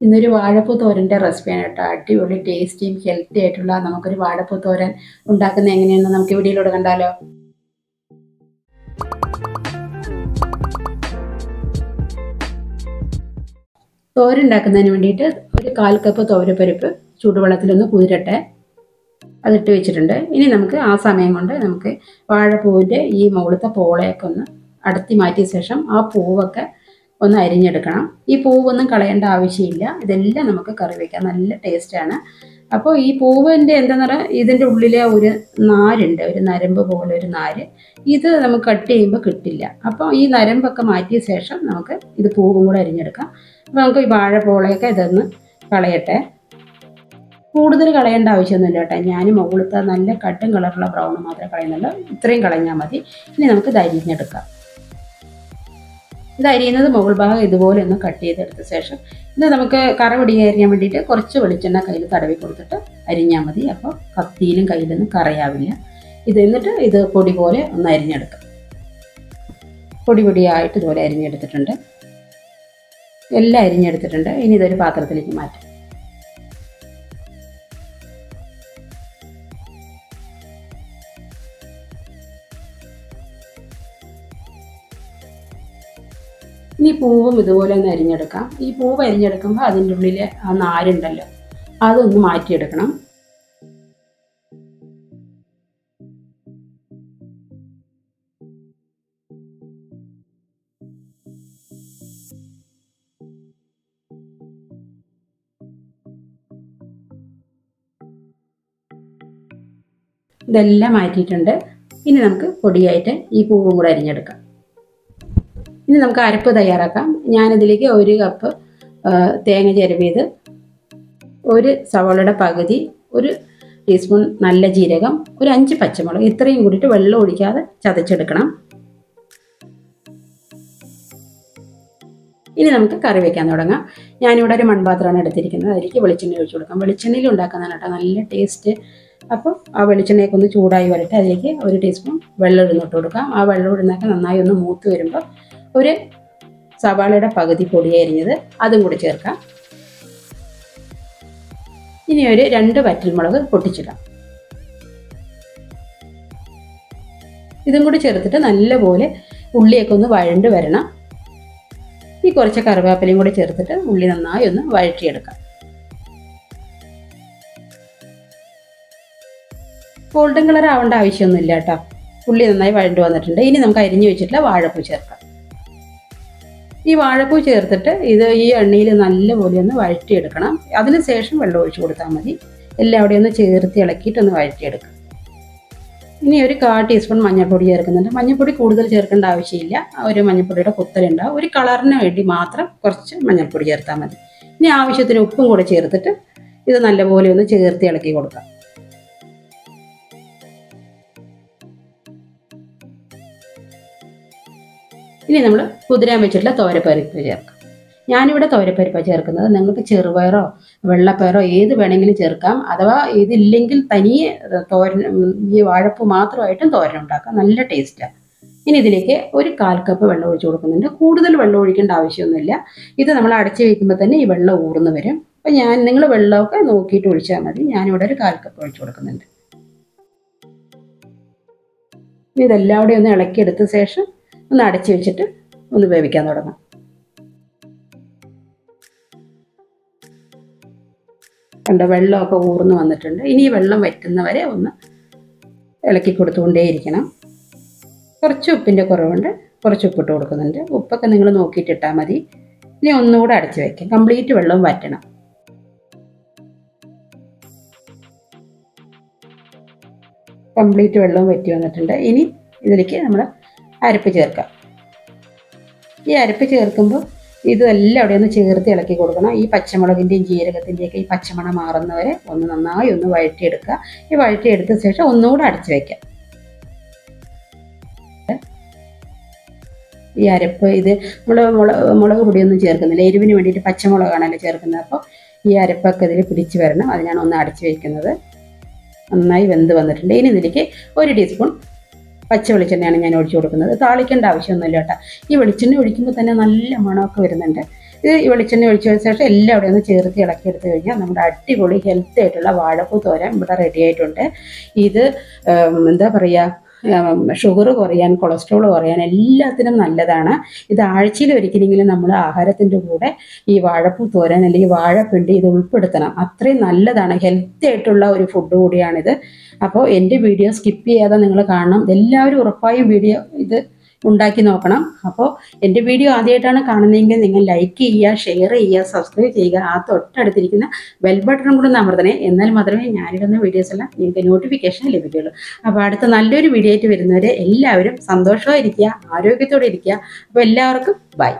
ഇന്നൊരു വാഴപ്പൂ തോരന്റെ റെസിപ്പിയാണ് കേട്ടോ. അടിപൊളി ടേസ്റ്റിയും ഹെൽത്തി ആയിട്ടുള്ള നമുക്കൊരു വാഴപ്പൂ തോരൻ ഉണ്ടാക്കുന്ന എങ്ങനെയാണെന്ന് നമുക്ക് വീഡിയോയിലൂടെ കണ്ടാലോ? തോരൻ ഉണ്ടാക്കുന്നതിന് വേണ്ടിയിട്ട് ഒരു കാൽ കപ്പ് തോരപ്പരിപ്പ് ചൂടുവെള്ളത്തിലൊന്ന് കുതിരട്ടെ. അതിട്ട് വെച്ചിട്ടുണ്ട്. ഇനി നമുക്ക് ആ സമയം കൊണ്ട് നമുക്ക് വാഴപ്പൂവിന്റെ ഈ മുകളിലത്തെ പോളയൊക്കെ ഒന്ന് അടത്തി മാറ്റിയ ശേഷം ആ പൂവൊക്കെ ഒന്ന് അരിഞ്ഞെടുക്കണം. ഈ പൂവൊന്നും കളയേണ്ട ആവശ്യമില്ല. ഇതെല്ലാം നമുക്ക് കറി വയ്ക്കാം നല്ല ടേസ്റ്റാണ് അപ്പോൾ ഈ പൂവിന്റെ എന്താണെന്ന് പറയുക ഇതിന്റെ ഉള്ളിലെ ഒരു നാരുണ്ട്. ഒരു നരമ്പ് പോലെ ഒരു നാര്. ഇത് നമുക്ക് കട്ട് ചെയ്യുമ്പോൾ കിട്ടില്ല. അപ്പോൾ ഈ നരമ്പൊക്കെ മാറ്റിയ ശേഷം നമുക്ക് ഇത് പൂവും കൂടെ അരിഞ്ഞെടുക്കാം. അപ്പോൾ നമുക്ക് ഈ വാഴപ്പോളയൊക്കെ ഇതൊന്ന് കളയട്ടെ. കൂടുതൽ കളയേണ്ട ആവശ്യമൊന്നുമില്ല കേട്ടോ. ഞാൻ മുകളിലത്തെ നല്ല കട്ടും കളറുള്ള ബ്രൗൺ മാത്രമേ കളയുന്നുള്ളൂ. ഇത്രയും കളഞ്ഞാൽ മതി. ഇനി നമുക്ക് ഇത് അരിഞ്ഞെടുക്കാം. ഇത് അരിയുന്നത് മുകൾ ഭാഗം ഇതുപോലെ ഒന്ന് കട്ട് ചെയ്തെടുത്ത ശേഷം ഇത് നമുക്ക് കറ പിടികരിയാൻ വേണ്ടിയിട്ട് കുറച്ച് വെളിച്ചെണ്ണ കയ്യിൽ തടവി കൊടുത്തിട്ട് അരിഞ്ഞാൽ മതി. അപ്പോൾ കത്തിയിലും കയ്യിലൊന്നും കറയാവില്ല. ഇത് എന്നിട്ട് ഇത് പൊടി പോലെ ഒന്ന് അരിഞ്ഞെടുക്കാം. പൊടി പൊടിയായിട്ട് ഇതുപോലെ അരിഞ്ഞെടുത്തിട്ടുണ്ട്. എല്ലാം അരിഞ്ഞെടുത്തിട്ടുണ്ട്. ഇനി ഇതൊരു പാത്രത്തിലേക്ക് മാറ്റാം. ഇനി പൂവും ഇതുപോലെ ഒന്ന് അരിഞ്ഞെടുക്കാം. ഈ പൂവ് അരിഞ്ഞെടുക്കുമ്പോൾ അതിന്റെ ഉള്ളിൽ ആ നാരുണ്ടല്ലോ അതൊന്ന് മാറ്റിയെടുക്കണം. ഇതെല്ലാം മാറ്റിയിട്ടുണ്ട്. ഇനി നമുക്ക് പൊടിയായിട്ട് ഈ പൂവും കൂടെ അരിഞ്ഞെടുക്കാം. ഇനി നമുക്ക് അരപ്പ് തയ്യാറാക്കാം. ഞാനിതിലേക്ക് ഒരു കപ്പ് തേങ്ങ ചിരവിയത് ഒരു സവോളയുടെ പകുതി ഒരു ടീസ്പൂൺ നല്ല ജീരകം ഒരു അഞ്ച് പച്ചമുളക് ഇത്രയും കൂടിയിട്ട് വെള്ളം ഒഴിക്കാതെ ചതച്ചെടുക്കണം. ഇനി നമുക്ക് കറി വയ്ക്കാൻ തുടങ്ങാം. ഞാനിവിടെ ഒരു മൺപാത്രമാണ് എടുത്തിരിക്കുന്നത്. അതിലേക്ക് വെളിച്ചെണ്ണ ഒഴിച്ചു കൊടുക്കാം. വെളിച്ചെണ്ണയിൽ ഉണ്ടാക്കുന്നതാണ് കേട്ടോ നല്ല ടേസ്റ്റ് അപ്പോൾ ആ വെളിച്ചെണ്ണയൊക്കെ ഒന്ന് ചൂടായി വരട്ടെ. അതിലേക്ക് ഒരു ടീസ്പൂൺ വെള്ളം ഇടുന്നിട്ട് കൊടുക്കാം. ആ വെള്ളം ഇടുന്നൊക്കെ നന്നായി ഒന്ന് മൂത്ത് വരുമ്പോൾ ഒരു സവാളയുടെ പകുതി പൊടി അരിഞ്ഞത് അതും കൂടി ചേർക്കാം. ഇനി ഒരു രണ്ട് വറ്റൽമുളക് പൊട്ടിച്ചിടാം. ഇതും കൂടി ചേർത്തിട്ട് നല്ലപോലെ ഉള്ളിയൊക്കെ ഒന്ന് വഴണ്ട് വരണം. ഈ കുറച്ച് കറിവേപ്പിലയും കൂടി ചേർത്തിട്ട് ഉള്ളി നന്നായി ഒന്ന് വഴറ്റിയെടുക്കാം. ഗോൾഡൻ കളർ ആവേണ്ട ആവശ്യമൊന്നുമില്ല കേട്ടോ. ഉള്ളി നന്നായി വഴണ്ട് വന്നിട്ടുണ്ട്. ഇനി നമുക്ക് അരിഞ്ഞു വെച്ചിട്ടുള്ള വാഴപ്പൂ ചേർക്കാം. ഈ വാഴപ്പൂ ചേർത്തിട്ട് ഇത് ഈ എണ്ണയിൽ നല്ലപോലെ ഒന്ന് വഴറ്റിയെടുക്കണം. അതിന് ശേഷം വെള്ളം ഒഴിച്ചു കൊടുത്താൽ മതി. എല്ലാം അവിടെ ഒന്ന് ചേർത്ത് ഇളക്കിയിട്ട് ഒന്ന് വഴറ്റിയെടുക്കാം. ഇനി ഒരു കാ ടീസ്പൂൺ മഞ്ഞൾപ്പൊടി ചേർക്കുന്നുണ്ട്. മഞ്ഞൾപ്പൊടി കൂടുതൽ ചേർക്കേണ്ട ആവശ്യമില്ല. ഒരു മഞ്ഞൾപ്പൊടിയുടെ കുത്തലുണ്ടാവും ഒരു കളറിന് വേണ്ടി മാത്രം കുറച്ച് മഞ്ഞൾപ്പൊടി ചേർത്താൽ മതി. ഇനി ആവശ്യത്തിന് ഉപ്പും കൂടെ ചേർത്തിട്ട് ഇത് നല്ലപോലെ ഒന്ന് ചേർത്ത് ഇളക്കി കൊടുക്കാം. ഇനി നമ്മൾ കുതിരാൻ വെച്ചിട്ടുള്ള തോരപ്പരിപ്പ് ചേർക്കാം. ഞാനിവിടെ തോരപ്പരിപ്പാണ് ചേർക്കുന്നത്. നിങ്ങൾക്ക് ചെറുപയറോ വെള്ളപ്പയറോ ഏത് വേണമെങ്കിലും ചേർക്കാം. അഥവാ ഇതില്ലെങ്കിൽ തനിയെ തോരൻ ഈ വാഴപ്പ് മാത്രമായിട്ടും തോരൻ ഉണ്ടാക്കാം. നല്ല ടേസ്റ്റാണ് ഇനി ഇതിലേക്ക് ഒരു കാൽ കപ്പ് വെള്ളം ഒഴിച്ചു കൊടുക്കുന്നുണ്ട്. കൂടുതൽ വെള്ളം ഒഴിക്കേണ്ട ആവശ്യമൊന്നുമില്ല. ഇത് നമ്മൾ അടച്ചു വയ്ക്കുമ്പോൾ തന്നെ ഈ വെള്ളം ഊർന്നു വരും. അപ്പം ഞാൻ നിങ്ങൾ വെള്ളമൊക്കെ നോക്കിയിട്ട് ഒഴിച്ചാൽ മതി. ഞാനിവിടെ ഒരു കാൽ കപ്പ് ഒഴിച്ചു കൊടുക്കുന്നുണ്ട്. ഇതെല്ലാം കൂടെ ഒന്ന് ഇളക്കിയെടുത്ത ശേഷം ഒന്ന് അടച്ചു വെച്ചിട്ട് ഒന്ന് വേവിക്കാൻ തുടങ്ങാം. കണ്ട വെള്ളമൊക്കെ ഊർന്ന് വന്നിട്ടുണ്ട്. ഇനി ഈ വെള്ളം വറ്റുന്നവരെ ഒന്ന് ഇളക്കി കൊടുത്തുകൊണ്ടേയിരിക്കണം. കുറച്ച് ഉപ്പിന്റെ കുറവുണ്ട്. കുറച്ച് ഉപ്പിട്ട് കൊടുക്കുന്നുണ്ട്. ഉപ്പൊക്കെ നിങ്ങൾ നോക്കിയിട്ട് ഇട്ടാൽ മതി. ഇനി ഒന്നുകൂടെ അടച്ചു വയ്ക്കാം കംപ്ലീറ്റ് വെള്ളം വറ്റണം. കംപ്ലീറ്റ് വെള്ളം വറ്റി വന്നിട്ടുണ്ട്. ഇനി ഇതിലേക്ക് നമ്മൾ അരപ്പ് ചേർക്കാം. ഈ അരപ്പ് ചേർക്കുമ്പോൾ ഇതെല്ലാം അവിടെ ഒന്ന് ചേർത്ത് ഇളക്കി കൊടുക്കണം. ഈ പച്ചമുളകിന്റെയും ജീരകത്തിന്റെയൊക്കെ ഈ പച്ചമണം മാറുന്നവരെ ഒന്ന് നന്നായി ഒന്ന് വഴറ്റിയെടുക്കുക. ഈ വഴറ്റിയെടുത്ത ശേഷം ഒന്നുകൂടെ അടച്ചു വയ്ക്കാം ഈ അരപ്പ് ഇത് നമ്മൾ മുളക് മുളക് പൊടിയൊന്നും ചേർക്കുന്നില്ല. എരിവിന് വേണ്ടിയിട്ട് പച്ചമുളകാണല്ലോ ചേർക്കുന്നത്. അപ്പോൾ ഈ അരപ്പൊക്കെ ഇതിൽ പിടിച്ച് വരണം. അതിനാണ് ഒന്ന് അടച്ചു വയ്ക്കുന്നത് നന്നായി വെന്ത് വന്നിട്ടുണ്ട്. ഇനി ഇതിലേക്ക് ഒരു ടീസ്പൂൺ പച്ച വെളിച്ചെണ്ണയാണ് ഞാൻ ഒഴിച്ചു കൊടുക്കുന്നത്. താളിക്കേണ്ട ആവശ്യമൊന്നുമില്ല കേട്ടോ. ഈ വെളിച്ചെണ്ണ ഒഴിക്കുമ്പോൾ തന്നെ നല്ല മണമൊക്കെ വരുന്നുണ്ട്. ഇത് ഈ വെളിച്ചെണ്ണ ഒഴിച്ച ശേഷം എല്ലാം അവിടെ ഒന്ന് ചേർത്ത് ഇളക്കിയെടുത്ത് കഴിഞ്ഞാൽ നമ്മുടെ അടിപൊളി ഹെൽത്തി ആയിട്ടുള്ള വാഴപ്പൂ തോരൻ ഇവിടെ റെഡി ആയിട്ടുണ്ട്. ഇത് എന്താ പറയുക ഷുഗർ കുറയാൻ കൊളസ്ട്രോൾ കുറയാൻ എല്ലാത്തിനും നല്ലതാണ്. ഇത് ആഴ്ചയിൽ ഒരിക്കലെങ്കിലും നമ്മൾ ആഹാരത്തിന്റെ കൂടെ ഈ വാഴപ്പൂ തോരൻ അല്ലെങ്കിൽ വാഴപ്പിണ്ടി ഇത് ഉൾപ്പെടുത്തണം. അത്രയും നല്ലതാണ്. ഹെൽത്തി ആയിട്ടുള്ള ഒരു ഫുഡ് കൂടിയാണിത്. അപ്പോൾ എന്റെ വീഡിയോ സ്കിപ്പ് ചെയ്യാതെ നിങ്ങൾ കാണണം. എല്ലാവരും ഉറപ്പായും വീഡിയോ ഇത് ഉണ്ടാക്കി നോക്കണം. അപ്പോൾ എന്റെ വീഡിയോ ആദ്യമായിട്ടാണ് കാണുന്നതെങ്കിൽ നിങ്ങൾ ലൈക്ക് ചെയ്യുക ഷെയർ ചെയ്യുക സബ്സ്ക്രൈബ് ചെയ്യുക. ആ തൊട്ടടുത്തിരിക്കുന്ന ബെൽ ബട്ടണും കൂടെ അമർത്തണേ. എന്നാൽ മാത്രമേ ഞാനിടുന്ന വീഡിയോസ് എല്ലാം നിങ്ങൾക്ക് നോട്ടിഫിക്കേഷൻ ലഭിക്കുകയുള്ളൂ. അപ്പോൾ അടുത്ത നല്ലൊരു വീഡിയോ ആയിട്ട് വരുന്നവരെ എല്ലാവരും സന്തോഷമായിരിക്കുക ആരോഗ്യത്തോടെ ഇരിക്കുക. അപ്പോൾ എല്ലാവർക്കും ബൈ